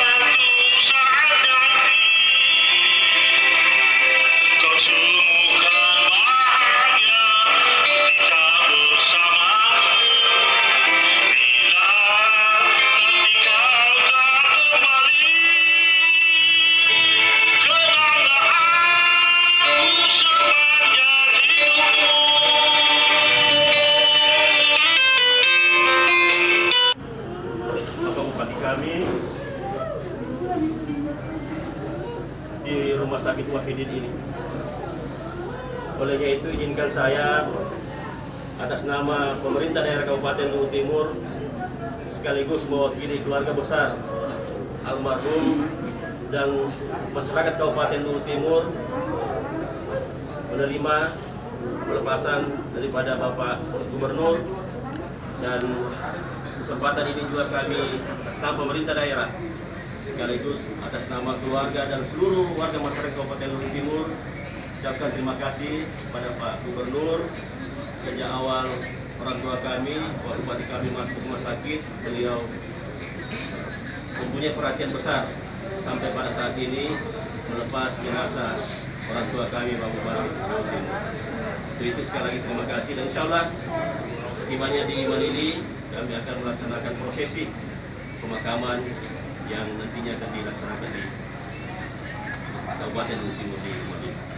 Oh, Olehnya itu izinkan saya atas nama pemerintah daerah Kabupaten Luhut Timur sekaligus mewakili keluarga besar almarhum dan masyarakat Kabupaten Luhut Timur menerima pelepasan daripada Bapak Gubernur dan kesempatan ini juga kami atas nama pemerintah daerah sekaligus atas nama keluarga dan seluruh warga masyarakat Kabupaten Luhut Timur ucapkan terima kasih kepada Pak Gubernur sejak awal orang tua kami, Pak Bupati kami masuk ke rumah sakit, beliau mempunyai perhatian besar sampai pada saat ini melepas jenazah orang tua kami Pak Bupati. Untuk itu sekali lagi terima kasih dan insya Allah setibanya di Manili kami akan melaksanakan prosesi pemakaman yang nantinya akan dilaksanakan di Kabupaten Timur di Manili.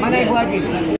Mana Ibu Haji?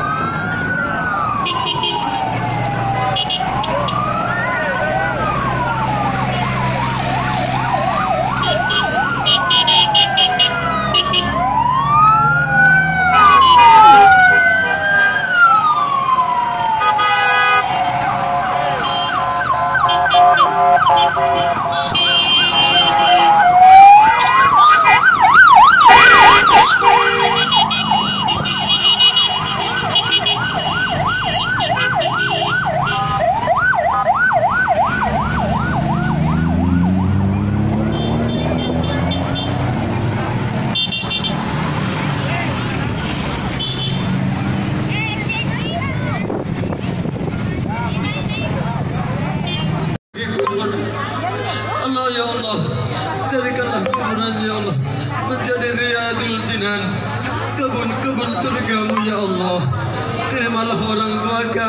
Jadikanlah kuburan ya Allah. Menjadi riadil jinan. Kebun-kebun surgamu ya Allah. Terimalah orang tua kami.